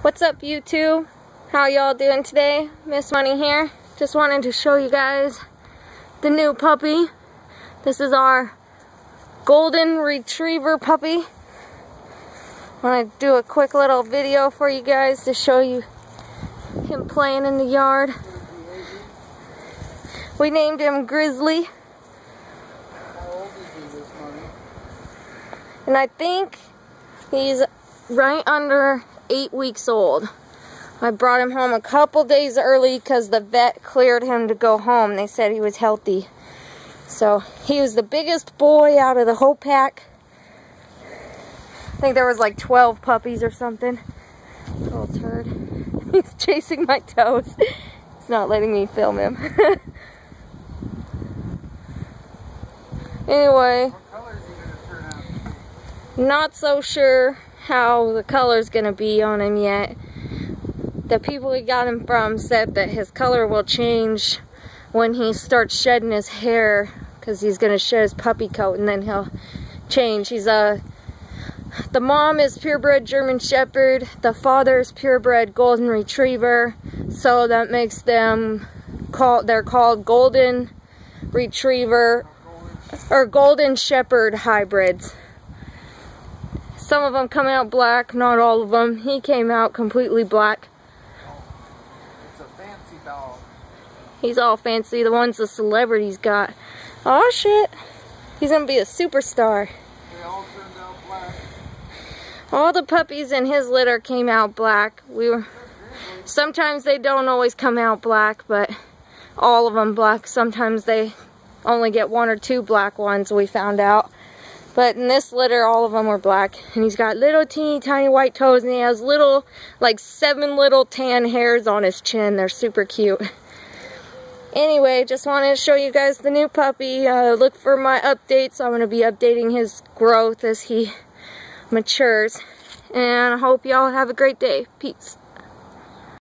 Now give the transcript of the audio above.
What's up YouTube? How y'all doing today? Miss Money here. Just wanted to show you guys the new puppy. This is our golden retriever puppy. I want to do a quick little video for you guys to show you him playing in the yard. We named him Grizzly. And I think he's right under eight weeks old. I brought him home a couple days early because the vet cleared him to go home. They said he was healthy. So he was the biggest boy out of the whole pack. I think there was like 12 puppies or something. Little turd. He's chasing my toes. He's not letting me film him. anyway, not so sure how the color's gonna be on him yet. The people we got him from said that his color will change when he starts shedding his hair because he's gonna shed his puppy coat and then he'll change. He's a the mom is purebred German Shepherd, the father is purebred Golden Retriever, so that makes them call they're called Golden Retriever or Golden Shepherd hybrids. Some of them come out black, not all of them. He came out completely black. It's a fancy dog. He's all fancy. The ones the celebrities got. Oh shit. He's gonna be a superstar. They all turned out black. All the puppies in his litter came out black. We were sometimes they don't always come out black, but all of them black. Sometimes they only get one or two black ones, we found out. But in this litter, all of them were black. And he's got little teeny tiny white toes and he has little, like seven little tan hairs on his chin. They're super cute. Anyway, just wanted to show you guys the new puppy. Uh, look for my updates. I'm going to be updating his growth as he matures. And I hope y'all have a great day. Peace.